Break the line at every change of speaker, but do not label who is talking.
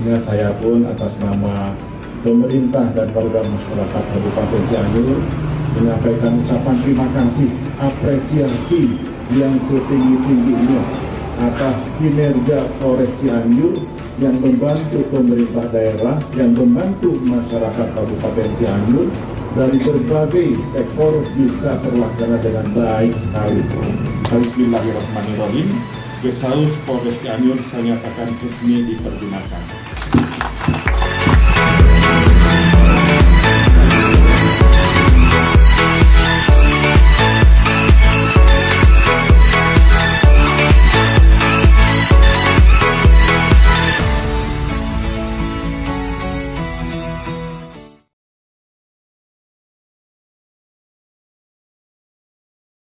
Saya pun atas nama pemerintah dan warga masyarakat Kabupaten Cianjur menyampaikan ucapan terima kasih, apresiasi yang setinggi-tingginya atas kinerja Polres Cianjur yang membantu pemerintah daerah, yang membantu masyarakat Kabupaten Cianjur dari berbagai sektor bisa terlaksana dengan baik sekali.
Bismillahirrahmanirrahim. Guest House Polres Cianjur saya nyatakan resmi dipergunakan.